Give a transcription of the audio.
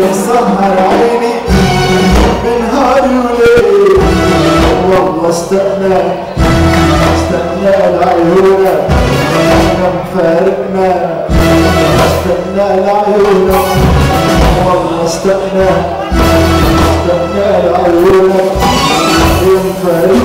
يسهر عيني من وليل والله استغنى استغنى العيونة كم فارقنا. استغنى العيونة والله استغنى استغنى العيونة يوم فارقنا.